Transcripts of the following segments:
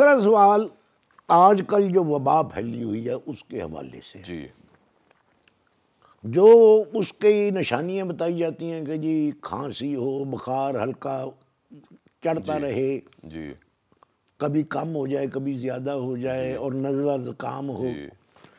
دوسرا سوال آج کل جو وبا پھیلی ہوئی ہے اس کے حوالے سے۔ جی۔ جو اس کی نشانیاں بتائی جاتی ہیں کہ جی کھانسی ہو بخار ہلکا چڑھتا رہے۔ جی۔ کبھی کم ہو جائے کبھی زیادہ ہو جائے اور نظر کام ہو۔ جی۔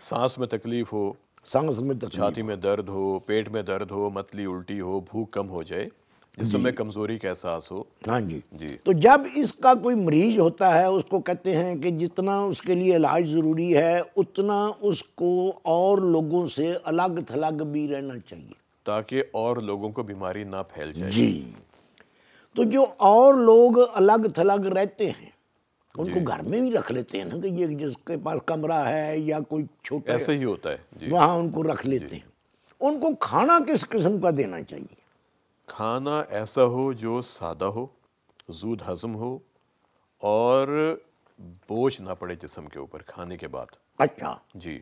سانس میں تکلیف ہو سانس میں تکلیف۔ چھاتی میں درد ہو پیٹ میں درد ہو متلی الٹی ہو بھوک کم ہو جائے۔ جسم میں کمزوری کا احساس ہو۔ ہاں جی۔ جی۔ تو جب اس کا کوئی مریض ہوتا ہے اس کو کہتے ہیں کہ جتنا اس کے لیے علاج ضروری ہے اتنا اس کو اور لوگوں سے الگ تھلگ بھی رہنا چاہیے۔ تاکہ اور لوگوں کو بیماری نہ پھیل جائے۔ جی۔ تو جو اور لوگ الگ تھلگ رہتے ہیں ان کو گھر میں بھی رکھ لیتے ہیں نا کہ یہ جس کے پاس کمرہ ہے یا کوئی چھوٹا ایسے ہی ہوتا ہے۔ جی۔ وہاں ان کو رکھ لیتے ہیں۔ ان کو کھانا کس قسم کا دینا چاہیے؟ کھانا ایسا ہو جو سادہ ہو زود ہضم ہو اور بوجھ نہ پڑے جسم کے اوپر کھانے کے بعد۔ اچھا۔ جی۔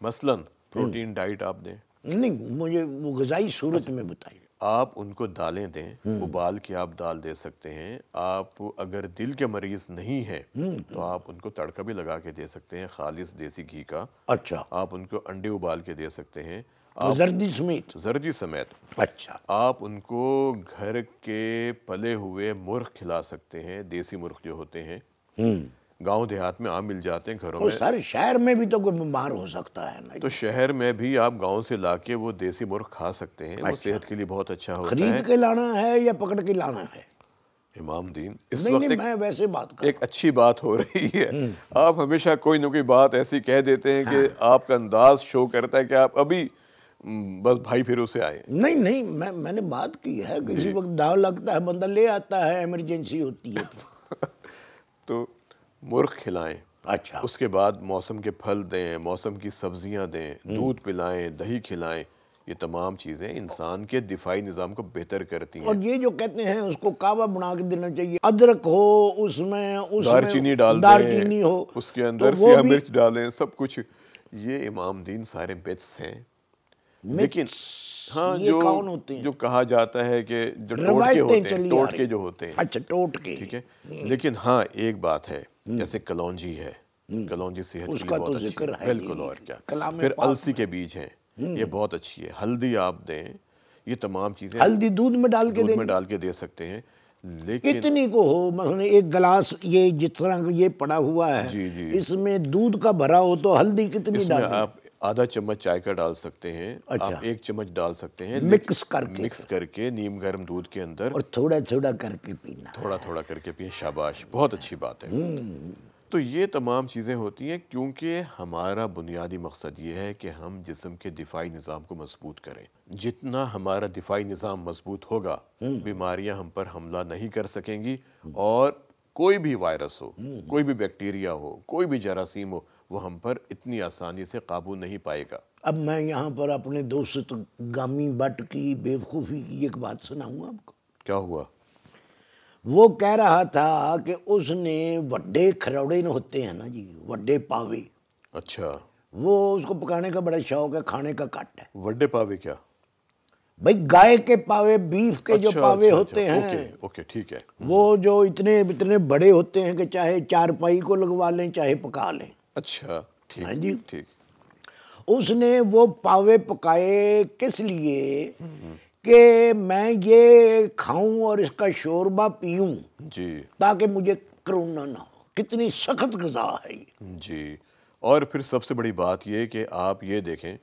مثلا پروٹین ڈائٹ آپ دیں۔ نہیں مجھے وہ غذائی صورت میں بتائیے۔ آپ ان کو دالیں دیں۔ ابال کے آپ دال دے سکتے ہیں۔ آپ اگر دل کے مریض نہیں ہیں تو آپ ان کو تڑکا بھی لگا کے دے سکتے ہیں خالص دیسی گھی کا۔ اچھا۔ آپ ان کو انڈے ابال کے دے سکتے ہیں۔ زردی سمیت۔ زردی سمیت۔ اچھا۔ آپ ان کو گھر کے پلے ہوئے مرغ کھلا سکتے ہیں دیسی مرغ جو ہوتے ہیں۔ گاؤں دیہات میں عام مل جاتے ہیں گھروں میں۔ سر شہر میں بھی تو کوئی بیمار ہو سکتا ہے تو شہر میں بھی آپ گاؤں سے لا کے وہ دیسی مرغ کھا سکتے ہیں۔ وہ صحت کے لیے بہت اچھا ہوتا ہے۔ خرید کے لانا ہے یا پکڑ کے لانا ہے؟ امام دین اس وقت نہیں ایک میں ویسے بات کر ایک اچھی بات ہو رہی ہے۔ آپ ہمیشہ کوئی نہ کوئی بات ایسی کہہ دیتے ہیں کہ آپ کا انداز شو کرتا ہے کہ آپ ابھی بس بھائی پھروں سے آئے۔ نہیں نہیں میں میں نے بات کی ہے جی۔ کسی وقت داؤ لگتا ہے بندہ لے آتا ہے ایمرجنسی ہوتی ہے۔ تو مرغ کھلائیں۔ اچھا۔ اس کے بعد موسم کے پھل دیں موسم کی سبزیاں دیں دودھ پلائیں دہی کھلائیں۔ یہ تمام چیزیں انسان کے دفاعی نظام کو بہتر کرتی ہیں۔ اور یہ جو کہتے ہیں اس کو کعوہ بنا کے دینا چاہیے۔ ادرک ہو اس میں اس دار چینی ڈال دار چینی ہو۔ اس کے اندر سیاہ مرچ ڈالیں سب کچھ۔ یہ امام دین سارے بٹس ہیں۔ لیکن ہاں جو کون ہوتے ہیں؟ جو کہا جاتا ہے کہ جو ٹوٹ کے ہوتے ہیں ٹوٹ کے جو ہوتے ہیں۔ اچھا ٹوٹ کے ٹھیک ہے؟ لیکن ہاں ایک بات ہے جیسے کلونجی ہے۔ کلونجی صحت کے لیے بہت اچھی ہے۔ بالکل۔ اور کیا۔ پھر السی کے بیج ہیں۔ یہ بہت اچھی ہے۔ ہلدی آپ دیں یہ تمام چیزیں ہلدی دودھ میں ڈال کے دودھ میں ڈال کے دے سکتے ہیں۔ لیکن کتنی کو ہو مثلا ایک گلاس یہ جس طرح یہ پڑا ہوا ہے جی، جی۔ اس میں دودھ کا بھرا ہو تو ہلدی کتنی ڈال آپ آدھا چمچ چائے کا ڈال سکتے ہیں۔ اچھا۔ آپ ایک چمچ ڈال سکتے ہیں۔ مکس کر کے مکس کر کے نیم گرم دودھ کے اندر اور تھوڑا تھوڑا کر کے پینا۔ تھوڑا تھوڑا کر کے پئیں شاباش بہت اچھی بات ہے۔ تو یہ تمام چیزیں ہوتی ہیں کیونکہ ہمارا بنیادی مقصد یہ ہے کہ ہم جسم کے دفاعی نظام کو مضبوط کریں۔ جتنا ہمارا دفاعی نظام مضبوط ہوگا بیماریاں ہم پر حملہ نہیں کر سکیں گی۔ اور کوئی بھی وائرس ہو کوئی بھی بیکٹیریا ہو کوئی بھی جراثیم ہو وہ ہم پر اتنی آسانی سے قابو نہیں پائے گا۔ اب میں یہاں پر اپنے دوست گامی بٹ کی بیوقوفی کی ایک بات سناؤں آپ کو۔ کیا ہوا؟ وہ کہہ رہا تھا کہ اس نے وڈے کھروڑے ہوتے ہیں نا جی وڈے پاوے۔ اچھا۔ وہ اس کو پکانے کا بڑا شوق ہے کھانے کا کٹ ہے۔ وڈے پاوے کیا؟ بھائی گائے کے پاوے بیف کے جو اچھا، پاوے اچھا، ہوتے اچھا، ہیں۔ اوکے ٹھیک ہے۔ وہ جو اتنے اتنے بڑے ہوتے ہیں کہ چاہے چارپائی کو لگوا لیں چاہے پکا لیں۔ اچھا ہاں ٹھیک جی۔ ٹھیک۔ اس نے وہ پاوے پکائے کس لیے؟ کہ میں یہ کھاؤں اور اس کا شوربہ پیوں۔ جی۔ تاکہ مجھے کرونا نہ ہو۔ کتنی سخت غذا ہے یہ۔ جی۔ اور پھر سب سے بڑی بات یہ کہ آپ یہ دیکھیں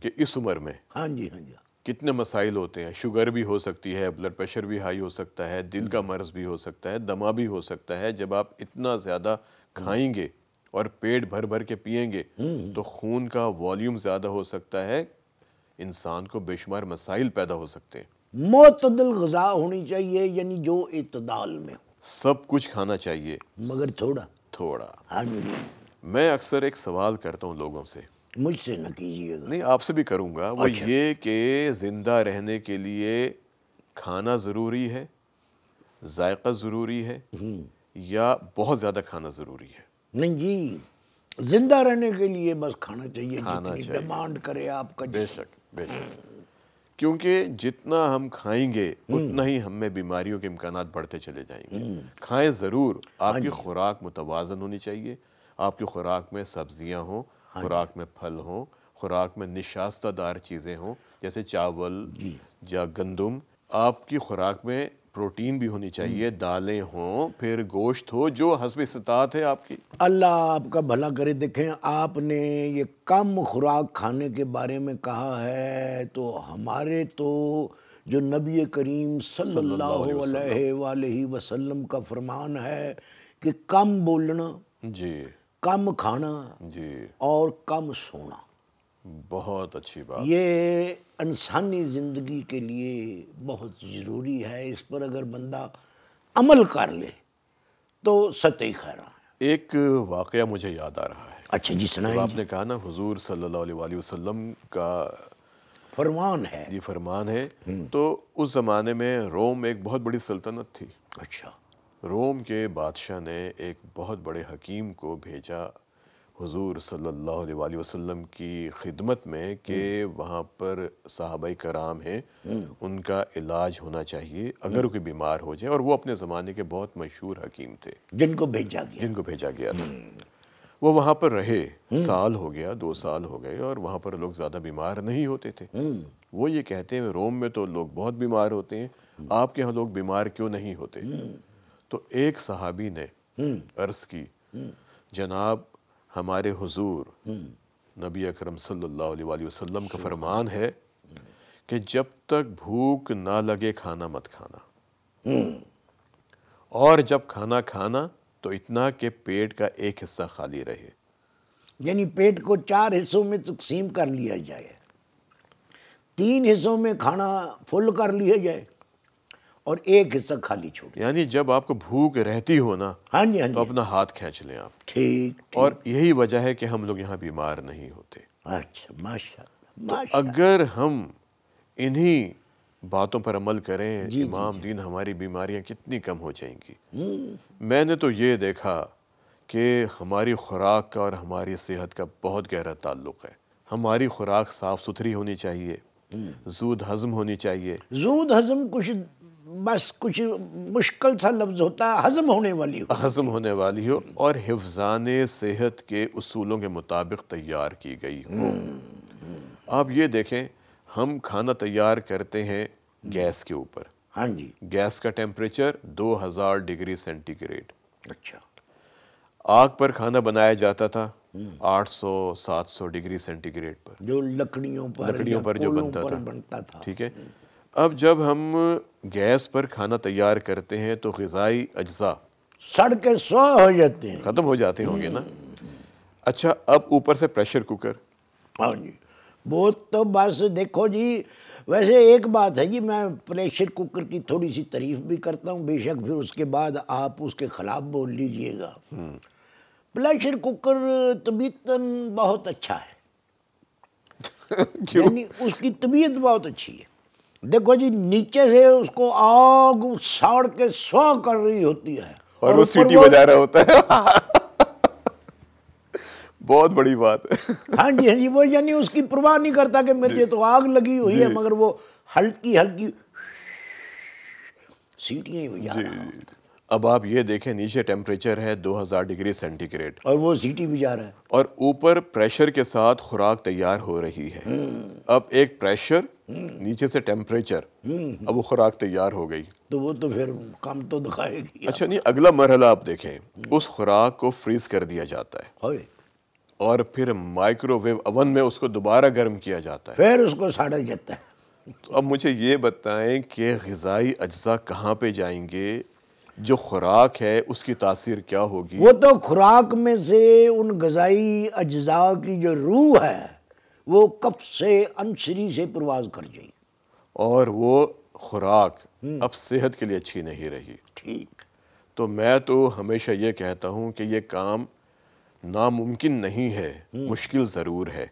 کہ اس عمر میں ہاں جی ہاں جی۔ کتنے مسائل ہوتے ہیں۔ شوگر بھی ہو سکتی ہے بلڈ پریشر بھی ہائی ہو سکتا ہے دل کا مرض بھی ہو سکتا ہے دما بھی ہو سکتا ہے۔ جب آپ اتنا زیادہ کھائیں گے اور پیٹ بھر بھر کے پئیں گے تو خون کا والیوم زیادہ ہو سکتا ہے انسان کو بے شمار مسائل پیدا ہو سکتے ہیں۔ معتدل غذا ہونی چاہیے یعنی جو اعتدال میں ہو۔ سب کچھ کھانا چاہیے۔ مگر تھوڑا۔ تھوڑا۔ ہاں جی۔ میں اکثر ایک سوال کرتا ہوں لوگوں سے۔ مجھ سے نہ کیجیے گا۔ نہیں آپ سے بھی کروں گا۔ وہ یہ کہ زندہ رہنے کے لیے کھانا ضروری ہے ذائقہ ضروری ہے یا بہت زیادہ کھانا ضروری ہے؟ نہیں جی زندہ رہنے کے لیے بس کھانا چاہیے جتنی۔ ڈیمانڈ کرے آپ کا بے شک بے شک۔ کیونکہ جتنا ہم کھائیں گے اتنا ہی ہم میں بیماریوں کے امکانات بڑھتے چلے جائیں گے۔ کھائیں ضرور۔ آپ کی خوراک متوازن ہونی چاہیے۔ آپ کی خوراک میں سبزیاں ہوں خوراک میں پھل ہوں خوراک میں نشاستہ دار چیزیں ہوں جیسے چاول یا گندم۔ آپ کی خوراک میں پروٹین بھی ہونی چاہیے دالیں ہوں پھر گوشت ہو جو حسب استطاعت ہے آپ کی۔ اللہ آپ کا بھلا کرے دیکھیں آپ نے یہ کم خوراک کھانے کے بارے میں کہا ہے تو ہمارے تو جو نبی کریم صلی اللہ علیہ وآلہ وسلم کا فرمان ہے کہ کم بولنا جی۔ کم کھانا جی۔ اور کم سونا۔ بہت اچھی بات۔ یہ انسانی زندگی کے لیے بہت ضروری ہے۔ اس پر اگر بندہ عمل کر لے تو سطح خیرہ ہے ایک واقعہ مجھے یاد آ رہا ہے۔ اچھا جی سنائیں آپ نے کہا نا حضور صلی اللہ علیہ وآلہ وسلم کا فرمان ہے۔ یہ فرمان ہے تو اس زمانے میں روم ایک بہت بڑی سلطنت تھی۔ اچھا۔ روم کے بادشاہ نے ایک بہت بڑے حکیم کو بھیجا۔ حضور صلی اللہ علیہ وآلہ وسلم کی خدمت میں کہ وہاں پر صحابہ کرام ہیں ان کا علاج ہونا چاہیے اگر کوئی بیمار ہو جائے اور وہ اپنے زمانے کے بہت مشہور حکیم تھے۔ جن کو بھیجا گیا۔ جن کو بھیجا گیا تھا۔ وہ وہاں پر رہے۔ سال ہو گیا دو سال ہو گئے اور وہاں پر لوگ زیادہ بیمار نہیں ہوتے تھے۔ وہ یہ کہتے ہیں روم میں تو لوگ بہت بیمار ہوتے ہیں آپ کے ہاں لوگ بیمار کیوں نہیں ہوتے؟ تو ایک صحابی نے عرض کی جناب ہمارے حضور نبی اکرم صلی اللہ علیہ وآلہ وسلم کا فرمان ہے کہ جب تک بھوک نہ لگے کھانا مت کھانا۔ اور جب کھانا کھانا تو اتنا کہ پیٹ کا ایک حصہ خالی رہے۔ یعنی پیٹ کو چار حصوں میں تقسیم کر لیا جائے۔ تین حصوں میں کھانا فل کر لیا جائے۔ اور ایک حصہ خالی چھوڑ یعنی جب آپ کو بھوک رہتی ہو نا ہاں جی ہاں تو جی۔ اپنا ہاتھ کھینچ لیں آپ۔ ٹھیک اور یہی وجہ ہے کہ ہم لوگ یہاں بیمار نہیں ہوتے۔ اچھا ماشاء اللہ اگر ہم انہی باتوں پر عمل کریں امام دین ہماری بیماریاں کتنی کم ہو جائیں گی۔ میں نے تو یہ دیکھا کہ ہماری خوراک کا اور ہماری صحت کا بہت گہرا تعلق ہے۔ ہماری خوراک صاف ستھری ہونی چاہیے۔ زود ہضم ہونی چاہیے۔ زود ہضم کچھ بس کچھ مشکل سا لفظ ہوتا ہے ہضم ہونے والی ہو۔ ہضم ہونے والی ہو اور حفظان صحت کے اصولوں کے مطابق تیار کی گئی ہو۔ آپ یہ دیکھیں ہم کھانا تیار کرتے ہیں گیس کے اوپر۔ ہاں جی۔ گیس کا ٹیمپریچر دو ہزار ڈگری سینٹی گریڈ اچھا۔ آگ پر کھانا بنایا جاتا تھا آٹھ سو سات سو ڈگری سینٹی گریڈ پر۔ جو لکڑیوں پر لکڑیوں پر جو بنتا تھا۔ ٹھیک ہے؟ اب جب ہم گیس پر کھانا تیار کرتے ہیں تو غذائی اجزاء سڑ کے سو ہو جاتے ہیں۔ ختم ہو جاتے ہوں گے نا؟ اچھا اب اوپر سے پریشر کوکر۔ ہاں جی وہ تو بس دیکھو جی ویسے ایک بات ہے جی میں پریشر کوکر کی تھوڑی سی تعریف بھی کرتا ہوں بے شک پھر اس کے بعد آپ اس کے خلاف بول لیجیے گا۔ پریشر کوکر طبیعتاً بہت اچھا ہے۔ یعنی اس کی طبیعت بہت اچھی ہے۔ دیکھو جی نیچے سے اس کو آگ ساڑ کے سو کر رہی ہوتی ہے۔ اور وہ سیٹی بجا رہا ہوتا ہے۔ بہت بڑی بات ہے۔ ہاں جی ہاں جی وہ یعنی اس کی پرواہ نہیں کرتا کہ میرے تو آگ لگی ہوئی ہے مگر وہ ہلکی ہلکی سیٹیاں ہی بجا رہا جی۔ اب آپ یہ دیکھیں نیچے ٹیمپریچر ہے دو ہزار ڈگری سینٹی گریڈ اور وہ سیٹی بجا رہا ہے۔ اور اوپر پریشر کے ساتھ خوراک تیار ہو رہی ہے۔ اب ایک پریشر نیچے سے ٹیمپریچر اب وہ خوراک تیار ہو گئی۔ تو وہ تو پھر کام تو دکھائے گی۔ اچھا نہیں اگلا مرحلہ آپ دیکھیں۔ اس خوراک کو فریز کر دیا جاتا ہے۔ اور پھر مائکرو ویو اون میں اس کو دوبارہ گرم کیا جاتا ہے۔ پھر اس کو ساڑا جاتا ہے۔ تو اب مجھے یہ بتائیں کہ غذائی اجزاء کہاں پہ جائیں گے؟ جو خوراک ہے اس کی تاثیر کیا ہوگی؟ وہ تو خوراک میں سے ان غذائی اجزاء کی جو روح ہے وہ کب سے انشری سے پرواز کر جائے اور وہ خوراک اب صحت کے لیے اچھی نہیں رہی۔ ٹھیک۔ تو میں تو ہمیشہ یہ کہتا ہوں کہ یہ کام ناممکن نہیں ہے مشکل ضرور ہے۔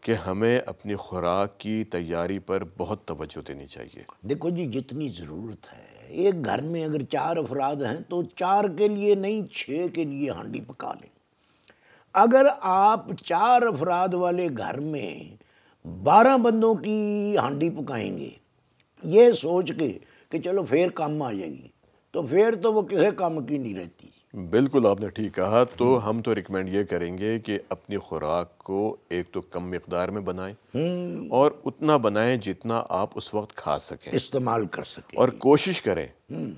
کہ ہمیں اپنی خوراک کی تیاری پر بہت توجہ دینی چاہیے۔ دیکھو جی جتنی ضرورت ہے۔ ایک گھر میں اگر چار افراد ہیں تو چار کے لیے نہیں چھ کے لیے ہانڈی پکا لیں۔ اگر آپ چار افراد والے گھر میں بارہ بندوں کی ہانڈی پکائیں گے، یہ سوچ کے کہ چلو پھر کام آ جائے گی، تو پھر تو وہ کسی کام کی نہیں رہتی۔ بالکل آپ نے ٹھیک کہا تو ہم تو ریکمینڈ یہ کریں گے کہ اپنی خوراک کو ایک تو کم مقدار میں بنائیں اور اتنا بنائیں جتنا آپ اس وقت کھا سکیں۔ استعمال کر سکیں۔ اور کوشش کریں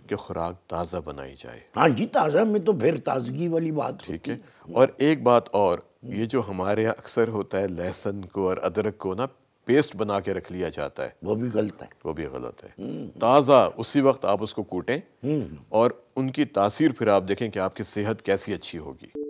کہ خوراک تازہ بنائی جائے۔ ہاں جی تازہ میں تو پھر تازگی والی بات ٹھیک ہے۔ اور ایک بات اور یہ جو ہمارے یہاں اکثر ہوتا ہے لہسن کو اور ادرک کو نا پیسٹ بنا کے رکھ لیا جاتا ہے۔ وہ بھی غلط ہے۔ وہ بھی غلط ہے۔ تازہ اسی وقت آپ اس کو کوٹیں اور ان کی تاثیر پھر آپ دیکھیں کہ آپ کی صحت کیسی اچھی ہوگی۔